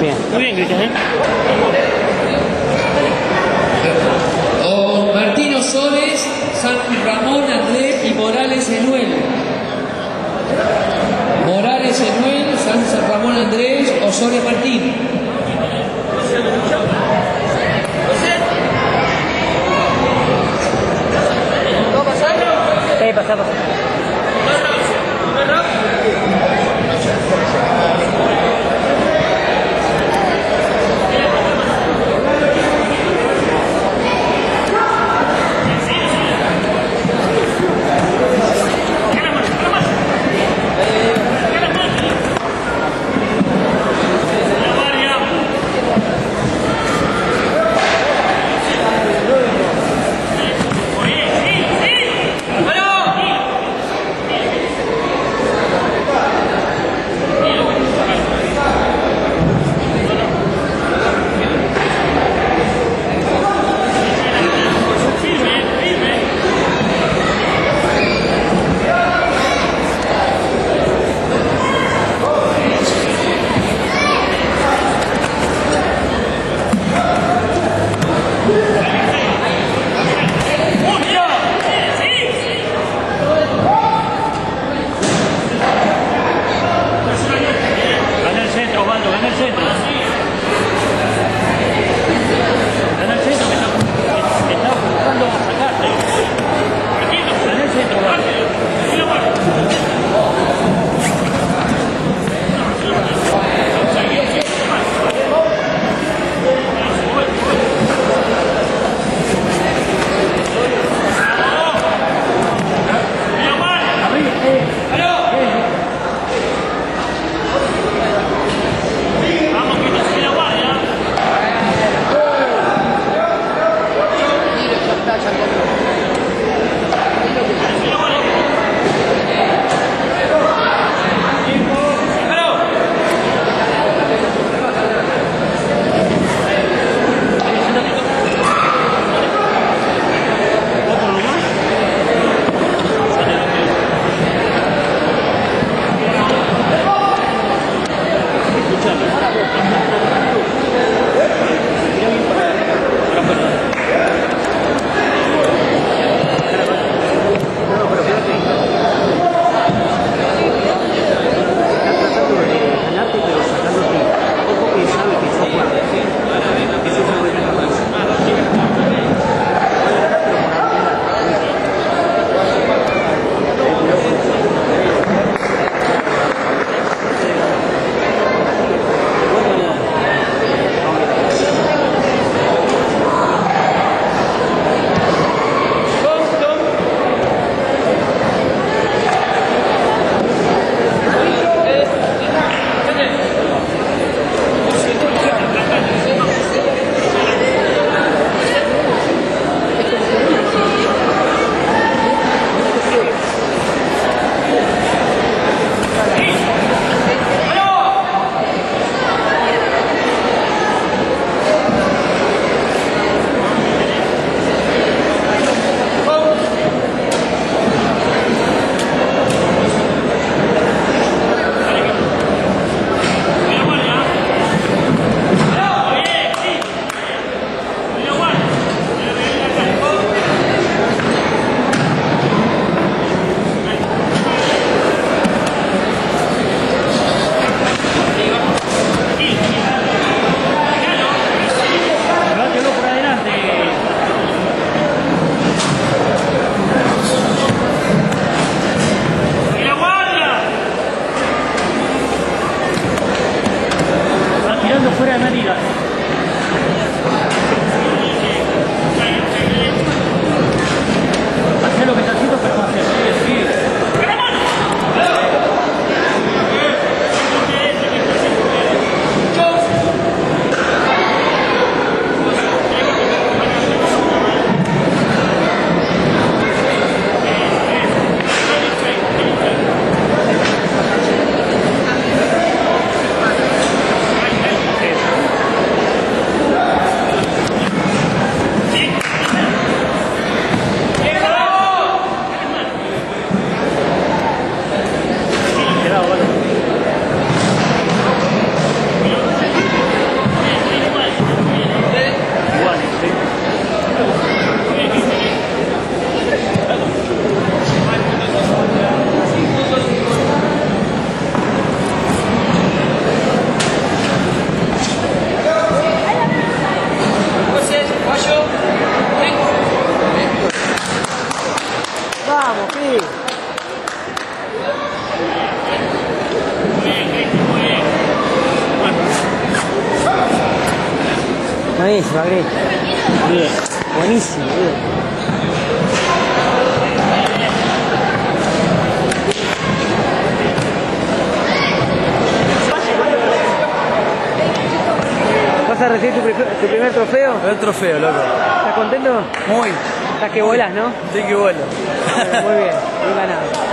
Bien. Muy bien, Cristian. ¿eh? O Martino Soles, San Ramón Andrés y Morales Enuel. Morales Enuel, San Ramón Andrés o Soles Martín. 在那里了。Buenísimo, Gris. Bien. Buenísimo, bien. ¿Vas a recibir tu, pri- tu primer trofeo? El trofeo, loco. ¿Estás contento? Muy. Estás que vuelas, ¿no? Sí que bueno. Bueno, Muy bien, bien ganado.